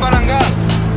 barangay.